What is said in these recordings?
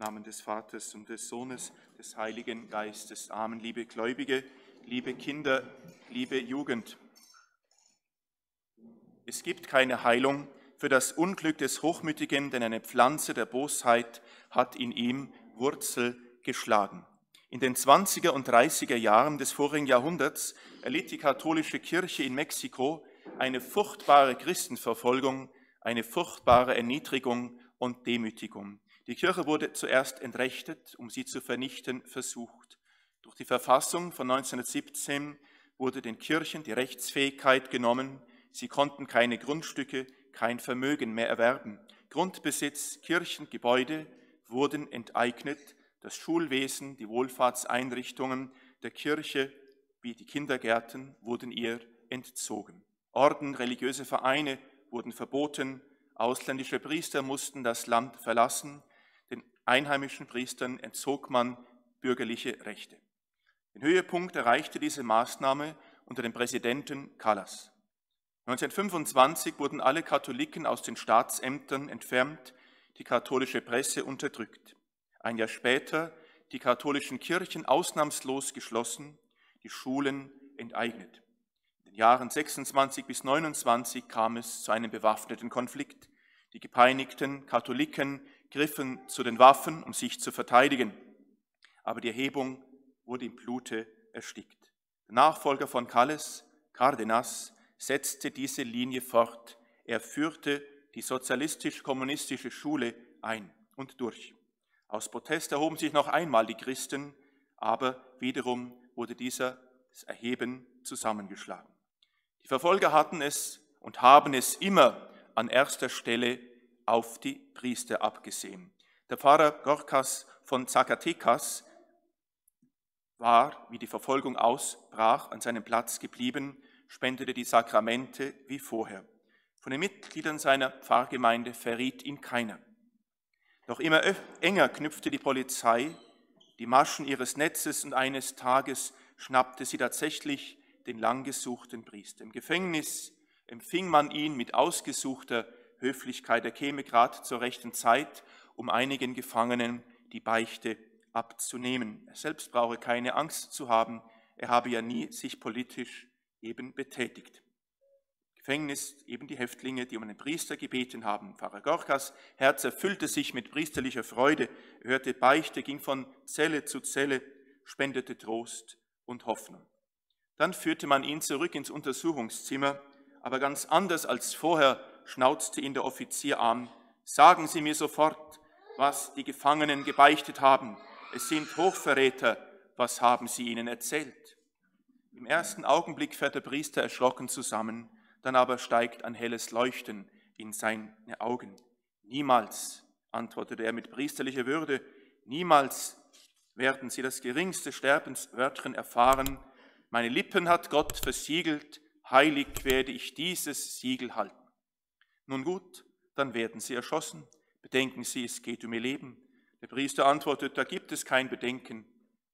Namen des Vaters und des Sohnes, des Heiligen Geistes. Amen. Liebe Gläubige, liebe Kinder, liebe Jugend. Es gibt keine Heilung für das Unglück des Hochmütigen, denn eine Pflanze der Bosheit hat in ihm Wurzel geschlagen. In den 20er und 30er Jahren des vorigen Jahrhunderts erlitt die katholische Kirche in Mexiko eine furchtbare Christenverfolgung, eine furchtbare Erniedrigung und Demütigung. Die Kirche wurde zuerst entrechtet, um sie zu vernichten versucht. Durch die Verfassung von 1917 wurde den Kirchen die Rechtsfähigkeit genommen. Sie konnten keine Grundstücke, kein Vermögen mehr erwerben. Grundbesitz, Kirchen, Gebäude wurden enteignet. Das Schulwesen, die Wohlfahrtseinrichtungen der Kirche wie die Kindergärten wurden ihr entzogen. Orden, religiöse Vereine wurden verboten. Ausländische Priester mussten das Land verlassen einheimischen Priestern entzog man bürgerliche Rechte. Den Höhepunkt erreichte diese Maßnahme unter dem Präsidenten Callas. 1925 wurden alle Katholiken aus den Staatsämtern entfernt, die katholische Presse unterdrückt. Ein Jahr später die katholischen Kirchen ausnahmslos geschlossen, die Schulen enteignet. In den Jahren 26 bis 29 kam es zu einem bewaffneten Konflikt. Die gepeinigten Katholiken griffen zu den Waffen, um sich zu verteidigen. Aber die Erhebung wurde im Blute erstickt. Der Nachfolger von Calles, Cardenas, setzte diese Linie fort. Er führte die sozialistisch-kommunistische Schule ein und durch. Aus Protest erhoben sich noch einmal die Christen, aber wiederum wurde dieser Erheben zusammengeschlagen. Die Verfolger hatten es und haben es immer an erster Stelle auf die Priester abgesehen. Der Pfarrer Gorkas von Zacatecas war, wie die Verfolgung ausbrach, an seinem Platz geblieben, spendete die Sakramente wie vorher. Von den Mitgliedern seiner Pfarrgemeinde verriet ihn keiner. Doch immer enger knüpfte die Polizei die Maschen ihres Netzes und eines Tages schnappte sie tatsächlich den langgesuchten Priester. Im Gefängnis empfing man ihn mit ausgesuchter Höflichkeit. Er käme gerade zur rechten Zeit, um einigen Gefangenen die Beichte abzunehmen. Er selbst brauche keine Angst zu haben. Er habe ja nie sich politisch eben betätigt. Gefängnis eben die Häftlinge, die um einen Priester gebeten haben. Pfarrer Gorkas Herz erfüllte sich mit priesterlicher Freude, hörte Beichte, ging von Zelle zu Zelle, spendete Trost und Hoffnung. Dann führte man ihn zurück ins Untersuchungszimmer, aber ganz anders als vorher schnauzte ihn der Offizier an. Sagen Sie mir sofort, was die Gefangenen gebeichtet haben. Es sind Hochverräter. Was haben Sie ihnen erzählt? Im ersten Augenblick fährt der Priester erschrocken zusammen, dann aber steigt ein helles Leuchten in seine Augen. Niemals, antwortete er mit priesterlicher Würde, niemals werden Sie das geringste Sterbenswörtchen erfahren. Meine Lippen hat Gott versiegelt, heilig werde ich dieses Siegel halten. Nun gut, dann werden sie erschossen. Bedenken Sie, es geht um Ihr Leben. Der Priester antwortet, da gibt es kein Bedenken,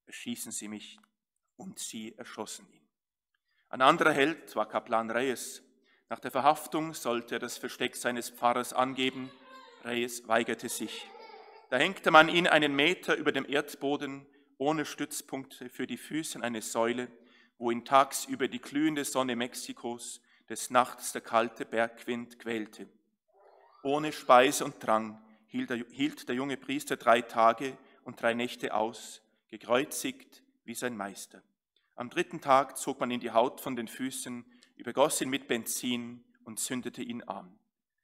erschießen Sie mich. Und sie erschossen ihn. Ein anderer Held war Kaplan Reyes. Nach der Verhaftung sollte er das Versteck seines Pfarrers angeben. Reyes weigerte sich. Da hängte man ihn einen Meter über dem Erdboden, ohne Stützpunkte für die Füße in eine Säule, wo ihn tagsüber die glühende Sonne Mexikos des Nachts der kalte Bergwind quälte. Ohne Speise und Drang hielt der, junge Priester drei Tage und drei Nächte aus, gekreuzigt wie sein Meister. Am dritten Tag zog man ihm die Haut von den Füßen, übergoss ihn mit Benzin und zündete ihn an.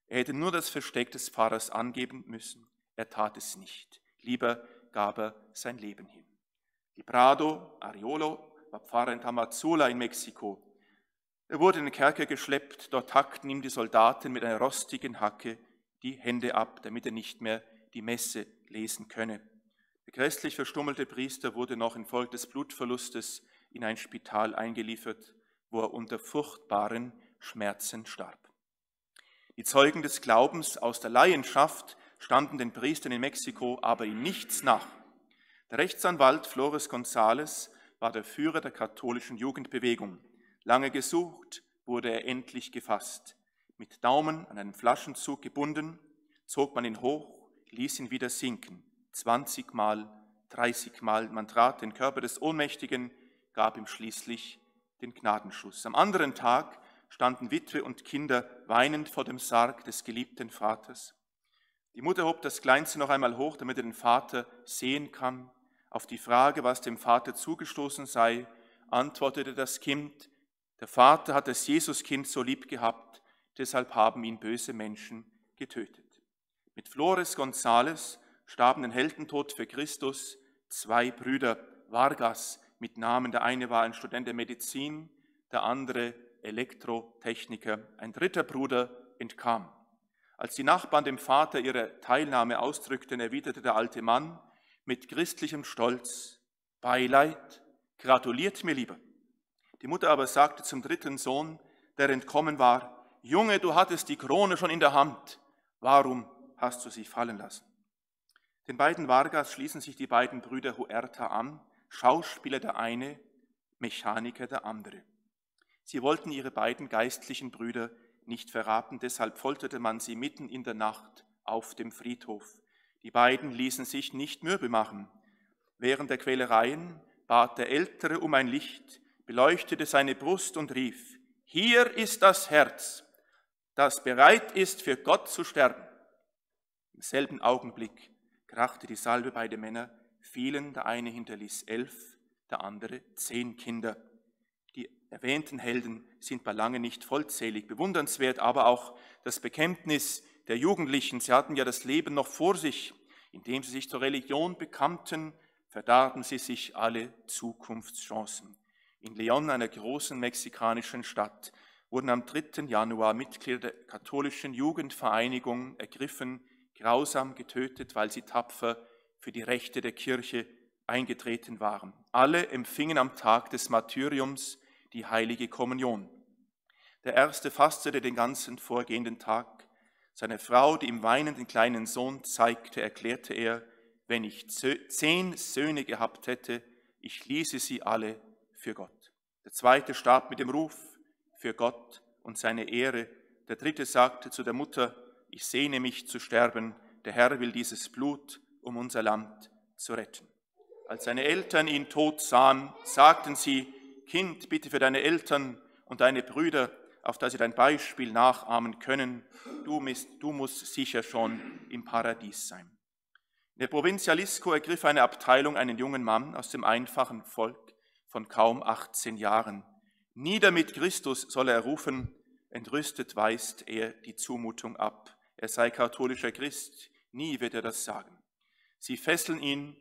Er hätte nur das Versteck des Pfarrers angeben müssen. Er tat es nicht. Lieber gab er sein Leben hin. Librado Ariolo war Pfarrer in Tamazula in Mexiko. Er wurde in den Kerker geschleppt, dort hackten ihm die Soldaten mit einer rostigen Hacke die Hände ab, damit er nicht mehr die Messe lesen könne. Der grässlich verstummelte Priester wurde noch infolge des Blutverlustes in ein Spital eingeliefert, wo er unter furchtbaren Schmerzen starb. Die Zeugen des Glaubens aus der Laienschaft standen den Priestern in Mexiko aber in nichts nach. Der Rechtsanwalt Flores González war der Führer der katholischen Jugendbewegung. Lange gesucht, wurde er endlich gefasst. Mit Daumen an einen Flaschenzug gebunden, zog man ihn hoch, ließ ihn wieder sinken. zwanzigmal, dreißigmal. Man trat den Körper des Ohnmächtigen, gab ihm schließlich den Gnadenschuss. Am anderen Tag standen Witwe und Kinder weinend vor dem Sarg des geliebten Vaters. Die Mutter hob das Kleinste noch einmal hoch, damit er den Vater sehen kann. Auf die Frage, was dem Vater zugestoßen sei, antwortete das Kind, der Vater hat das Jesuskind so lieb gehabt, deshalb haben ihn böse Menschen getötet. Mit Flores González starben den Heldentod für Christus zwei Brüder Vargas mit Namen. Der eine war ein Student der Medizin, der andere Elektrotechniker. Ein dritter Bruder entkam. Als die Nachbarn dem Vater ihre Teilnahme ausdrückten, erwiderte der alte Mann mit christlichem Stolz, Beileid, gratuliert mir lieber. Die Mutter aber sagte zum dritten Sohn, der entkommen war, Junge, du hattest die Krone schon in der Hand, warum hast du sie fallen lassen? Den beiden Vargas schließen sich die beiden Brüder Huerta an, Schauspieler der eine, Mechaniker der andere. Sie wollten ihre beiden geistlichen Brüder nicht verraten, deshalb folterte man sie mitten in der Nacht auf dem Friedhof. Die beiden ließen sich nicht mürbe machen. Während der Quälereien bat der Ältere um ein Licht, beleuchtete seine Brust und rief, hier ist das Herz, das bereit ist, für Gott zu sterben. Im selben Augenblick krachte die Salbe, beide Männer fielen, der eine hinterließ elf, der andere zehn Kinder erwähnten Helden sind bei lange nicht vollzählig. Bewundernswert aber auch das Bekenntnis der Jugendlichen. Sie hatten ja das Leben noch vor sich. Indem sie sich zur Religion bekannten, verdarben sie sich alle Zukunftschancen. In León, einer großen mexikanischen Stadt, wurden am 3. Januar Mitglieder der katholischen Jugendvereinigung ergriffen, grausam getötet, weil sie tapfer für die Rechte der Kirche eingetreten waren. Alle empfingen am Tag des Martyriums die heilige Kommunion. Der erste fastete den ganzen vorgehenden Tag. Seine Frau, die ihm weinenden kleinen Sohn zeigte, erklärte er, wenn ich zehn Söhne gehabt hätte, ich ließe sie alle für Gott. Der zweite starb mit dem Ruf für Gott und seine Ehre. Der dritte sagte zu der Mutter, ich sehne mich zu sterben, der Herr will dieses Blut, um unser Land zu retten. Als seine Eltern ihn tot sahen, sagten sie, Kind, bitte für deine Eltern und deine Brüder, auf dass sie dein Beispiel nachahmen können. Du, du musst sicher schon im Paradies sein. In der Provinz Jalisco ergriff eine Abteilung einen jungen Mann aus dem einfachen Volk von kaum 18 Jahren. Nieder mit Christus soll er rufen, entrüstet weist er die Zumutung ab. Er sei katholischer Christ, nie wird er das sagen. Sie fesseln ihn,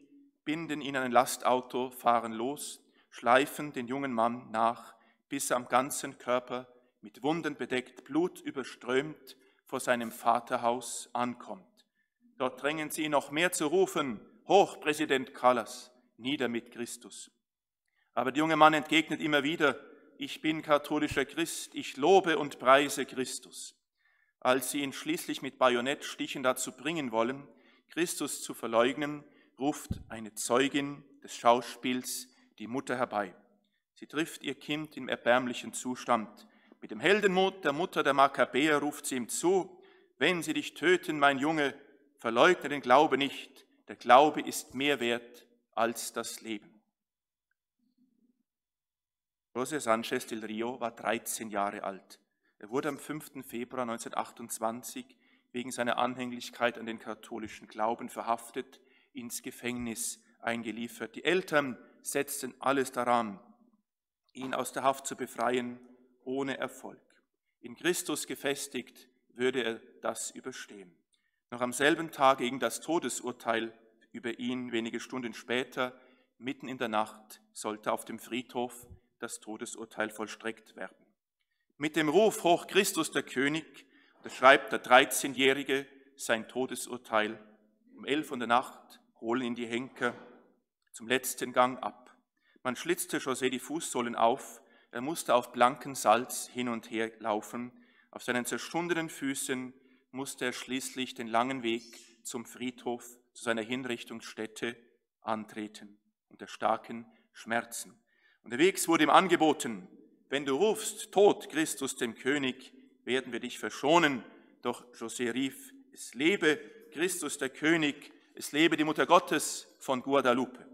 binden ihn an ein Lastauto, fahren los, schleifen den jungen Mann nach, bis er am ganzen Körper mit Wunden bedeckt, Blut überströmt vor seinem Vaterhaus ankommt. Dort drängen sie ihn noch mehr zu rufen, Hoch, Präsident Callas, nieder mit Christus. Aber der junge Mann entgegnet immer wieder, ich bin katholischer Christ, ich lobe und preise Christus. Als sie ihn schließlich mit Bajonettstichen dazu bringen wollen, Christus zu verleugnen, ruft eine Zeugin des Schauspiels die Mutter herbei. Sie trifft ihr Kind im erbärmlichen Zustand. Mit dem Heldenmut der Mutter der Makkabäer ruft sie ihm zu, wenn sie dich töten, mein Junge, verleugne den Glaube nicht. Der Glaube ist mehr wert als das Leben. José Sanchez del Rio war 13 Jahre alt. Er wurde am 5. Februar 1928 wegen seiner Anhänglichkeit an den katholischen Glauben verhaftet, ins Gefängnis eingeliefert. Die Eltern setzten alles daran, ihn aus der Haft zu befreien, ohne Erfolg. In Christus gefestigt würde er das überstehen. Noch am selben Tag ging das Todesurteil über ihn. Wenige Stunden später, mitten in der Nacht, sollte auf dem Friedhof das Todesurteil vollstreckt werden. Mit dem Ruf Hoch Christus der König, schreibt der 13-Jährige sein Todesurteil. Um elf Uhr der Nacht holen ihn die Henker zum letzten Gang ab. Man schlitzte José die Fußsohlen auf, er musste auf blanken Salz hin und her laufen, auf seinen zerschundenen Füßen musste er schließlich den langen Weg zum Friedhof, zu seiner Hinrichtungsstätte antreten, unter starken Schmerzen. Unterwegs wurde ihm angeboten, wenn du rufst, Tod Christus dem König, werden wir dich verschonen. Doch José rief, es lebe Christus der König, Es lebe die Mutter Gottes von Guadalupe.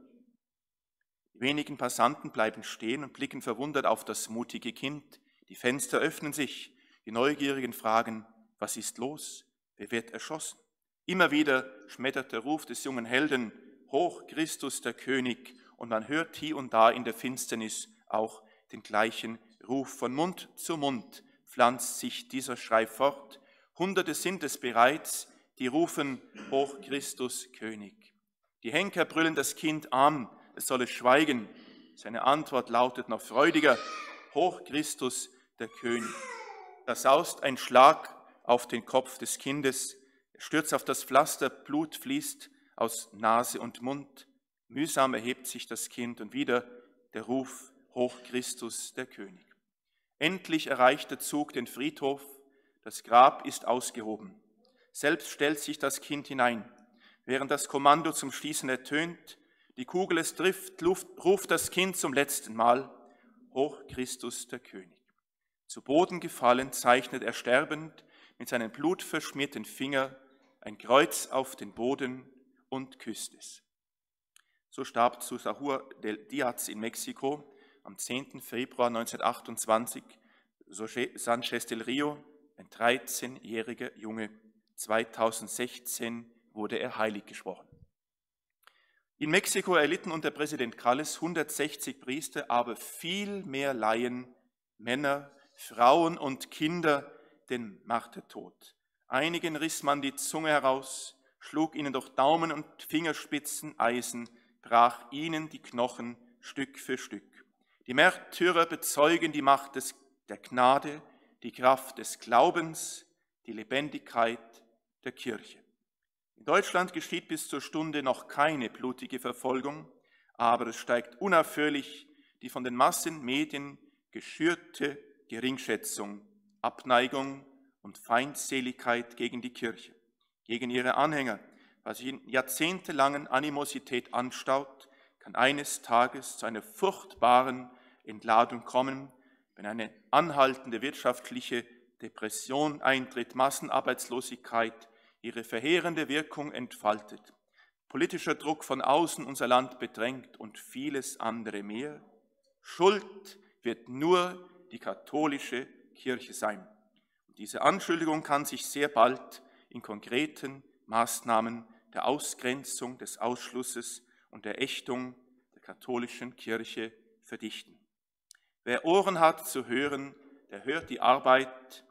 Die wenigen Passanten bleiben stehen und blicken verwundert auf das mutige Kind. Die Fenster öffnen sich. Die Neugierigen fragen, was ist los? Wer wird erschossen? Immer wieder schmettert der Ruf des jungen Helden, Hoch Christus der König, und man hört hier und da in der Finsternis auch den gleichen Ruf. Von Mund zu Mund pflanzt sich dieser Schrei fort. Hunderte sind es bereits, die rufen, Hoch Christus König. Die Henker brüllen das Kind an, es solle schweigen. Seine Antwort lautet noch freudiger, Hoch Christus der König. Da saust ein Schlag auf den Kopf des Kindes, er stürzt auf das Pflaster, Blut fließt aus Nase und Mund. Mühsam erhebt sich das Kind und wieder der Ruf, Hoch Christus der König. Endlich erreicht der Zug den Friedhof, das Grab ist ausgehoben. Selbst stellt sich das Kind hinein. Während das Kommando zum Schließen ertönt, die Kugel es trifft, ruft das Kind zum letzten Mal, Hoch Christus der König. Zu Boden gefallen zeichnet er sterbend mit seinen blutverschmierten Fingern ein Kreuz auf den Boden und küsst es. So starb zu Sahur del Diaz in Mexiko am 10. Februar 1928 Sanchez del Rio, ein 13-jähriger Junge. 2016 wurde er heilig gesprochen. In Mexiko erlitten unter Präsident Calles 160 Priester, aber viel mehr Laien, Männer, Frauen und Kinder den Martertod. Einigen riss man die Zunge heraus, schlug ihnen durch Daumen und Fingerspitzen Eisen, brach ihnen die Knochen Stück für Stück. Die Märtyrer bezeugen die Macht des, der Gnade, die Kraft des Glaubens, die Lebendigkeit der Kirche. In Deutschland geschieht bis zur Stunde noch keine blutige Verfolgung, aber es steigt unaufhörlich die von den Massenmedien geschürte Geringschätzung, Abneigung und Feindseligkeit gegen die Kirche, gegen ihre Anhänger, was sich in jahrzehntelangen Animosität anstaut, kann eines Tages zu einer furchtbaren Entladung kommen, wenn eine anhaltende wirtschaftliche Depression eintritt, Massenarbeitslosigkeit ihre verheerende Wirkung entfaltet, politischer Druck von außen unser Land bedrängt und vieles andere mehr. Schuld wird nur die katholische Kirche sein. Diese Anschuldigung kann sich sehr bald in konkreten Maßnahmen der Ausgrenzung, des Ausschlusses und der Ächtung der katholischen Kirche verdichten. Wer Ohren hat zu hören, der hört die Arbeit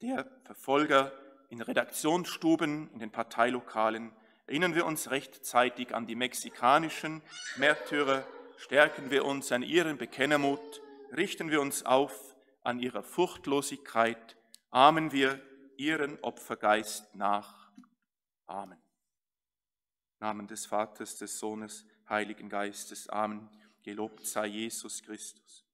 der Verfolger in Redaktionsstuben, in den Parteilokalen. Erinnern wir uns rechtzeitig an die mexikanischen Märtyrer, stärken wir uns an ihren Bekennermut, richten wir uns auf an ihrer Furchtlosigkeit, ahmen wir ihren Opfergeist nach. Amen. Namen des Vaters, des Sohnes, Heiligen Geistes. Amen. Gelobt sei Jesus Christus.